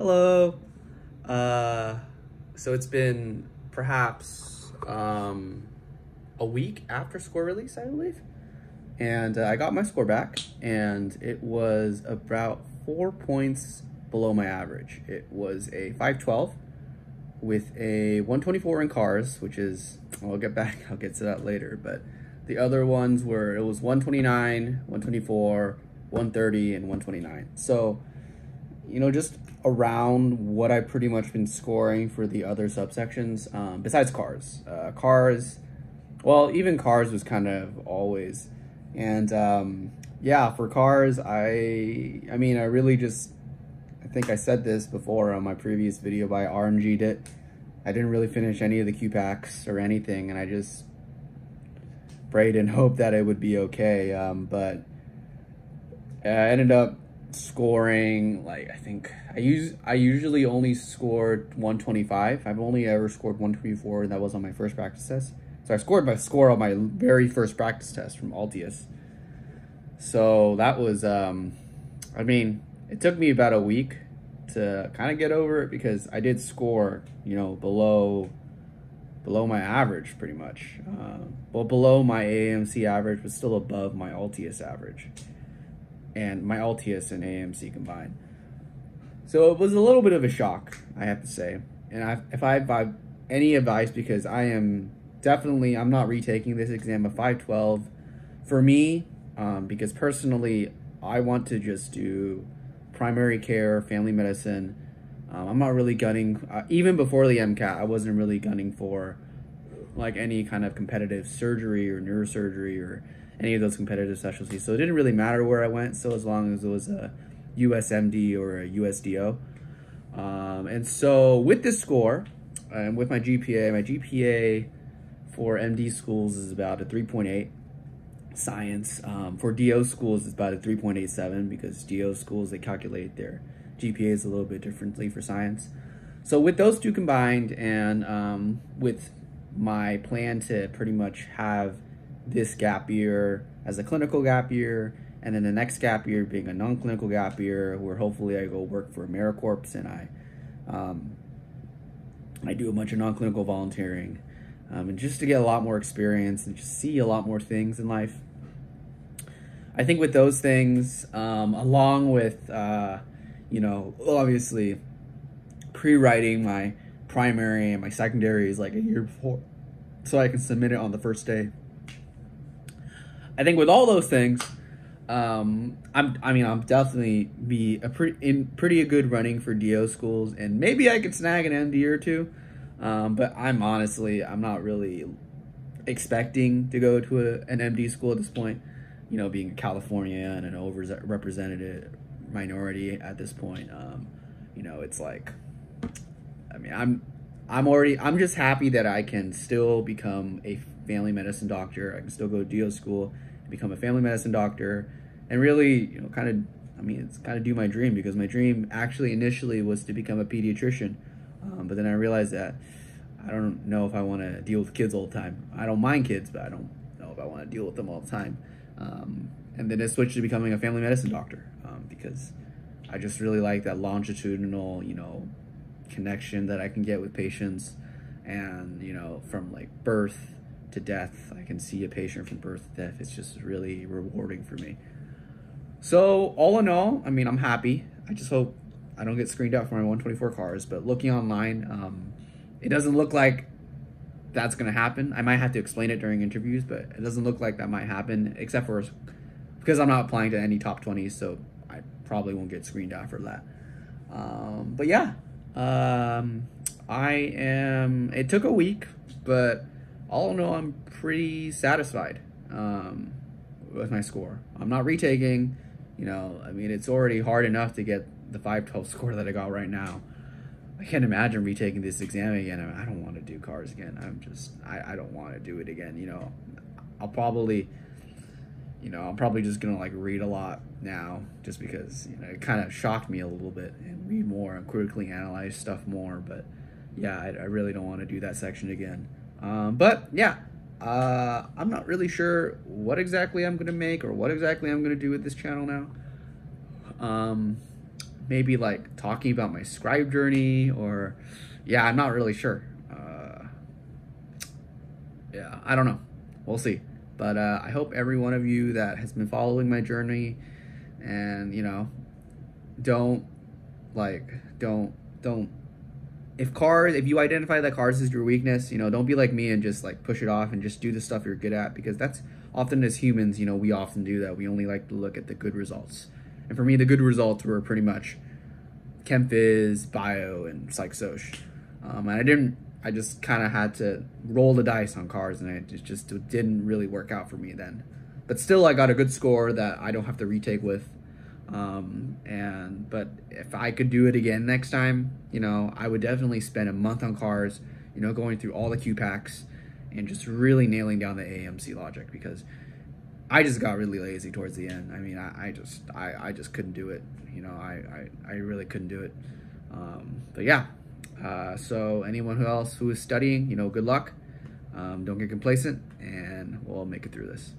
Hello. Uh, so it's been perhaps um, a week after score release, I believe. And uh, I got my score back, and it was about four points below my average. It was a 512 with a 124 in cars, which is, I'll get back, I'll get to that later, but the other ones were, it was 129, 124, 130, and 129. So, you know, just around what I pretty much been scoring for the other subsections, um, besides cars. Uh, cars, well, even cars was kind of always. And um, yeah, for cars, I, I mean, I really just, I think I said this before on my previous video, but I RNG'd it. I didn't really finish any of the Q packs or anything, and I just prayed and hoped that it would be okay. Um, but I ended up scoring like I think I use I usually only scored 125. I've only ever scored 124, and that was on my first practice test. So I scored my score on my very first practice test from Altius. So that was um I mean, it took me about a week to kind of get over it because I did score, you know, below below my average pretty much. Uh, well, below my AMC average, but still above my Altius average and my Altius and AMC combined. So it was a little bit of a shock, I have to say. And I, if I have any advice, because I am definitely, I'm not retaking this exam of 512 for me, um, because personally, I want to just do primary care, family medicine. Um, I'm not really gunning, uh, even before the MCAT, I wasn't really gunning for like any kind of competitive surgery or neurosurgery or any of those competitive specialties. So it didn't really matter where I went, so as long as it was a USMD or a USDO. Um, and so with this score, and with my GPA, my GPA for MD schools is about a 3.8. Science um, for DO schools is about a 3.87 because DO schools they calculate their GPAs a little bit differently for science. So with those two combined, and um, with my plan to pretty much have this gap year as a clinical gap year, and then the next gap year being a non-clinical gap year, where hopefully I go work for AmeriCorps and I, um, I do a bunch of non-clinical volunteering, um, and just to get a lot more experience and just see a lot more things in life. I think with those things, um, along with, uh, you know, obviously pre-writing my primary and my secondary is like a year before, so I can submit it on the first day. I think with all those things, um, I'm, I mean, I'm definitely be a pretty in pretty a good running for DO schools, and maybe I could snag an MD or two. Um, but I'm honestly, I'm not really expecting to go to a, an MD school at this point. You know, being a California and an overrepresented minority at this point, um, you know, it's like, I mean, I'm, I'm already, I'm just happy that I can still become a family medicine doctor. I can still go to DO school, become a family medicine doctor, and really, you know, kind of, I mean, it's kind of do my dream because my dream actually initially was to become a pediatrician. Um, but then I realized that I don't know if I want to deal with kids all the time. I don't mind kids, but I don't know if I want to deal with them all the time. Um, and then I switched to becoming a family medicine doctor um, because I just really like that longitudinal, you know, connection that I can get with patients. And, you know, from like birth to death, I can see a patient from birth to death. It's just really rewarding for me. So, all in all, I mean, I'm happy. I just hope I don't get screened out for my 124 cars. But looking online, um, it doesn't look like that's going to happen. I might have to explain it during interviews, but it doesn't look like that might happen, except for because I'm not applying to any top 20s, so I probably won't get screened out for that. Um, but yeah, um, I am. It took a week, but all in all, I'm pretty satisfied um, with my score. I'm not retaking. You know, I mean, it's already hard enough to get the 512 score that I got right now. I can't imagine retaking this exam again. I don't want to do cars again. I'm just, I, I don't want to do it again. You know, I'll probably, you know, I'm probably just going to like read a lot now just because, you know, it kind of shocked me a little bit and read more and critically analyze stuff more. But yeah, I, I really don't want to do that section again. Um, but yeah, uh, I'm not really sure what exactly I'm to make or what exactly I'm to do with this channel now. Um, maybe like talking about my scribe journey or yeah, I'm not really sure. Uh, yeah, I don't know. We'll see. But uh, I hope every one of you that has been following my journey and, you know, don't like, don't, don't. If cars, if you identify that cars is your weakness, you know, don't be like me and just like push it off and just do the stuff you're good at because that's often as humans, you know, we often do that. We only like to look at the good results. And for me, the good results were pretty much chem phys, bio, and psych soc. Um, and I didn't I just kind of had to roll the dice on cars, and it just, just didn't really work out for me then. But still, I got a good score that I don't have to retake with. Um, and but if I could do it again next time, you know, I would definitely spend a month on cars, you know, going through all the Q packs and just really nailing down the AMC logic because I just got really lazy towards the end. I mean, I, I just I, I just couldn't do it. You know, I, I, I really couldn't do it. Um, but yeah, uh, so anyone who else who is studying, you know, good luck. Um, don't get complacent, and we'll make it through this.